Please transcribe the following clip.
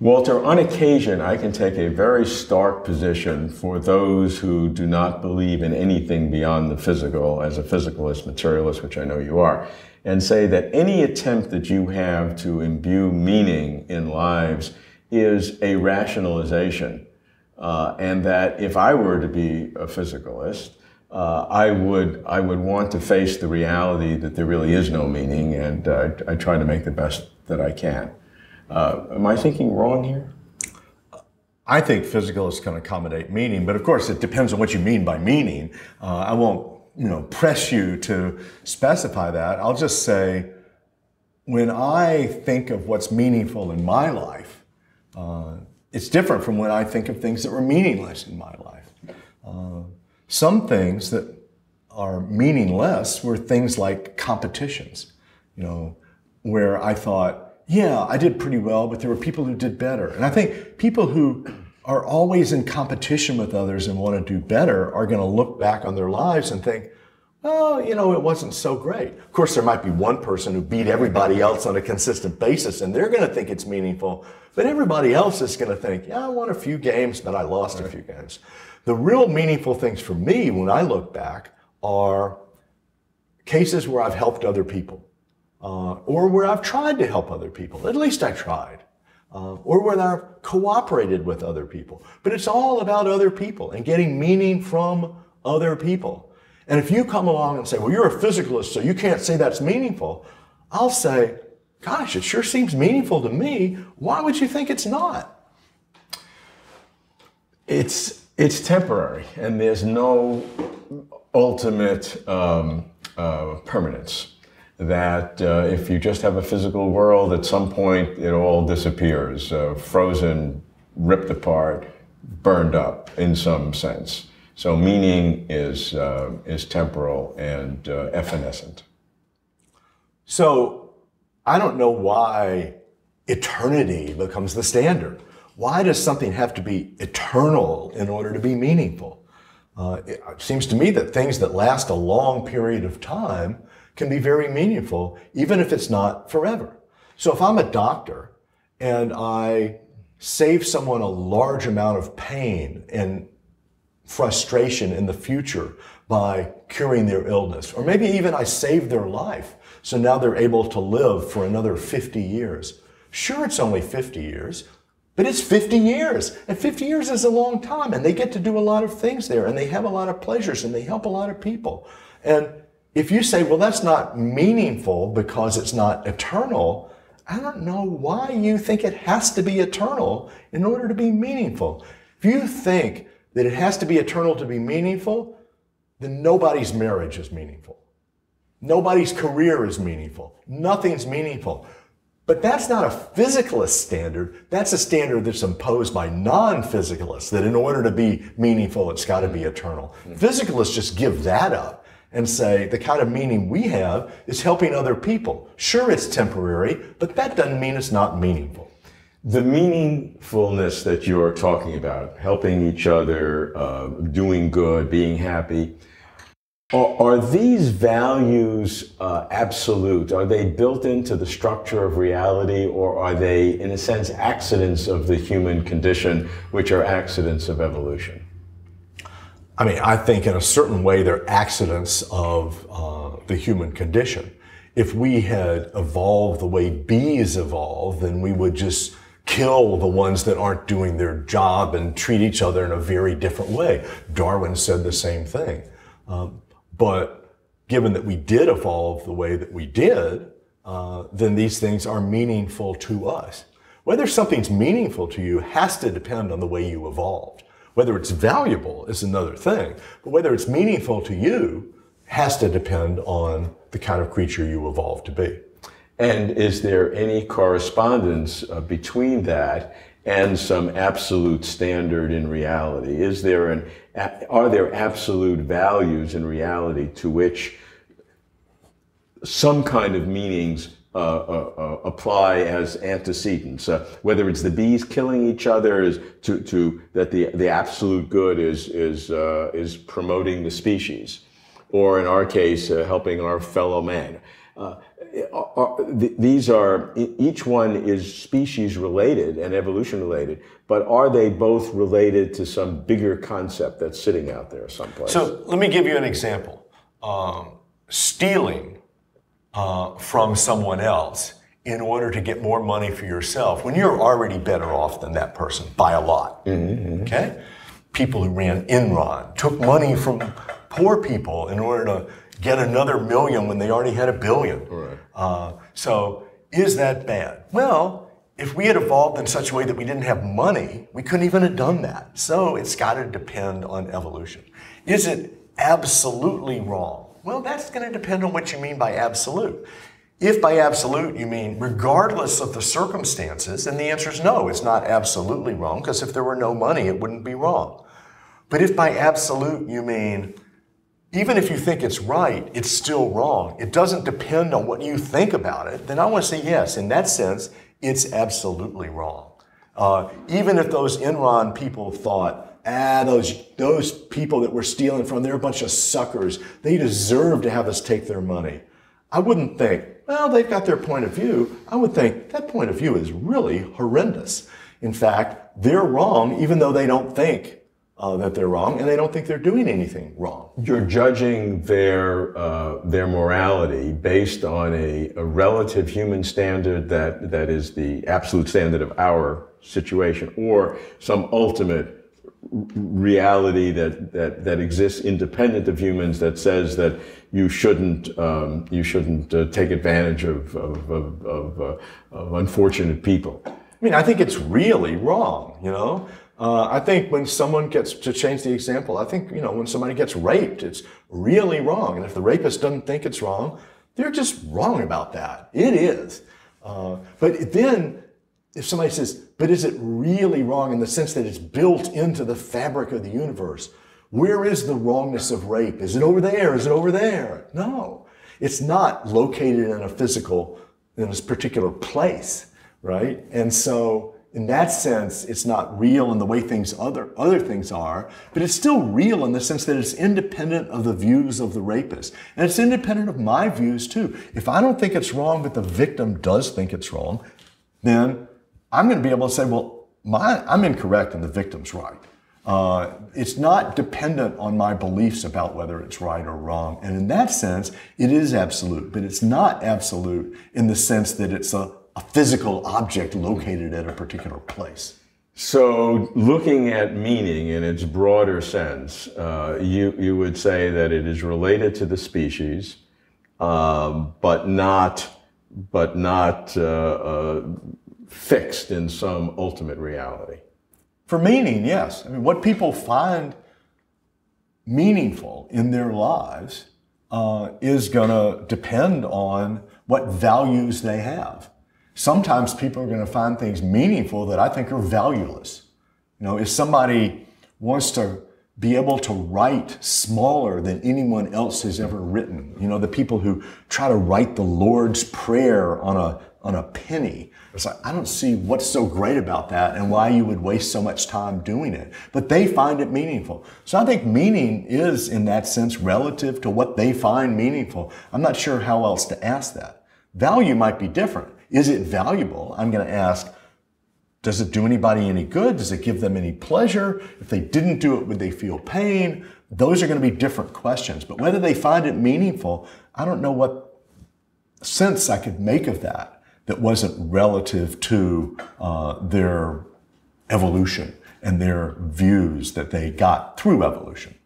Walter, on occasion, I can take a very stark position for those who do not believe in anything beyond the physical, as a physicalist, materialist, which I know you are, and say that any attempt that you have to imbue meaning in lives is a rationalization. Uh, and that if I were to be a physicalist, uh, I would I would want to face the reality that there really is no meaning, and uh, I try to make the best that I can. Uh, am I thinking wrong here? I think physicalists can accommodate meaning, but of course it depends on what you mean by meaning. Uh, I won't, you know, press you to specify that. I'll just say, when I think of what's meaningful in my life, uh, it's different from when I think of things that were meaningless in my life. Uh, some things that are meaningless were things like competitions, you know, where I thought, yeah, I did pretty well, but there were people who did better. And I think people who are always in competition with others and want to do better are going to look back on their lives and think, well, you know, it wasn't so great. Of course, there might be one person who beat everybody else on a consistent basis and they're going to think it's meaningful, but everybody else is going to think, yeah, I won a few games, but I lost a few games. The real meaningful things for me when I look back are cases where I've helped other people uh, or where I've tried to help other people. At least I tried. Uh, or where I've cooperated with other people. But it's all about other people and getting meaning from other people. And if you come along and say, well, you're a physicalist, so you can't say that's meaningful, I'll say, gosh, it sure seems meaningful to me. Why would you think it's not? It's, it's temporary, and there's no ultimate um, uh, permanence that uh, if you just have a physical world, at some point it all disappears, uh, frozen, ripped apart, burned up in some sense. So meaning is, uh, is temporal and uh, evanescent. So I don't know why eternity becomes the standard. Why does something have to be eternal in order to be meaningful? Uh, it seems to me that things that last a long period of time can be very meaningful, even if it's not forever. So if I'm a doctor and I save someone a large amount of pain and frustration in the future by curing their illness, or maybe even I save their life, so now they're able to live for another 50 years. Sure, it's only 50 years, but it's 50 years. And 50 years is a long time, and they get to do a lot of things there, and they have a lot of pleasures, and they help a lot of people. And if you say, well, that's not meaningful because it's not eternal, I don't know why you think it has to be eternal in order to be meaningful. If you think that it has to be eternal to be meaningful, then nobody's marriage is meaningful. Nobody's career is meaningful. Nothing's meaningful. But that's not a physicalist standard. That's a standard that's imposed by non-physicalists that in order to be meaningful, it's got to be eternal. Hmm. Physicalists just give that up and say the kind of meaning we have is helping other people. Sure, it's temporary, but that doesn't mean it's not meaningful. The meaningfulness that you're talking about, helping each other, uh, doing good, being happy, are, are these values uh, absolute? Are they built into the structure of reality, or are they, in a sense, accidents of the human condition, which are accidents of evolution? I mean, I think in a certain way they're accidents of uh, the human condition. If we had evolved the way bees evolve, then we would just kill the ones that aren't doing their job and treat each other in a very different way. Darwin said the same thing. Um, but given that we did evolve the way that we did, uh, then these things are meaningful to us. Whether something's meaningful to you has to depend on the way you evolved. Whether it's valuable is another thing, but whether it's meaningful to you has to depend on the kind of creature you evolved to be. And is there any correspondence uh, between that and some absolute standard in reality? Is there an, are there absolute values in reality to which some kind of meanings apply as antecedents. Uh, whether it's the bees killing each other, is to, to that the, the absolute good is is uh, is promoting the species, or in our case, uh, helping our fellow man. Uh, these are each one is species related and evolution related, but are they both related to some bigger concept that's sitting out there someplace? So let me give you an example. Um, stealing uh, from someone else in order to get more money for yourself when you're already better off than that person by a lot. Mm-hmm. Okay? People who ran Enron took money from poor people in order to get another million when they already had a billion. Right. Uh, so is that bad? Well, if we had evolved in such a way that we didn't have money, we couldn't even have done that. So it's got to depend on evolution. Is it absolutely wrong? Well, that's going to depend on what you mean by absolute. If by absolute you mean regardless of the circumstances, then the answer is no, it's not absolutely wrong, because if there were no money, it wouldn't be wrong. But if by absolute you mean even if you think it's right, it's still wrong. It doesn't depend on what you think about it. Then I want to say yes. In that sense, it's absolutely wrong. Uh, even if those Enron people thought, ah, those those people that we're stealing from, they're a bunch of suckers. They deserve to have us take their money. I wouldn't think, well, they've got their point of view. I would think that point of view is really horrendous. In fact, they're wrong, even though they don't think uh, that they're wrong, and they don't think they're doing anything wrong. You're judging their uh, their morality based on a, a, relative human standard that that is the absolute standard of our situation, or some ultimate reality that that that exists independent of humans that says that you shouldn't um, you shouldn't uh, take advantage of of, of, of, uh, of unfortunate people. I mean, I think it's really wrong. You know. Uh, I think when someone gets, to change the example, I think, you know, when somebody gets raped, it's really wrong. And if the rapist doesn't think it's wrong, they're just wrong about that. It is. Uh, but then, if somebody says, but is it really wrong in the sense that it's built into the fabric of the universe? Where is the wrongness of rape? Is it over there? Is it over there? No. It's not located in a physical, in this particular place, right? And so, in that sense, it's not real in the way things other, other things are, but it's still real in the sense that it's independent of the views of the rapist. And it's independent of my views too. If I don't think it's wrong, but the victim does think it's wrong, then I'm going to be able to say, well, my, I'm incorrect and the victim's right. Uh, it's not dependent on my beliefs about whether it's right or wrong. And in that sense, it is absolute, but it's not absolute in the sense that it's a a physical object located at a particular place. So, looking at meaning in its broader sense, uh, you, you would say that it is related to the species, um, but not, but not uh, uh, fixed in some ultimate reality. For meaning, yes. I mean, what people find meaningful in their lives uh, is going to depend on what values they have sometimes people are going to find things meaningful that I think are valueless. You know, if somebody wants to be able to write smaller than anyone else has ever written, you know, the people who try to write the Lord's Prayer on a on a penny. It's like, I don't see what's so great about that and why you would waste so much time doing it. But they find it meaningful. So I think meaning is, in that sense, relative to what they find meaningful. I'm not sure how else to ask that. Value might be different. Is it valuable? I'm going to ask, does it do anybody any good? Does it give them any pleasure? If they didn't do it, would they feel pain? Those are going to be different questions. But whether they find it meaningful, I don't know what sense I could make of that that wasn't relative to uh, their evolution and their views that they got through evolution.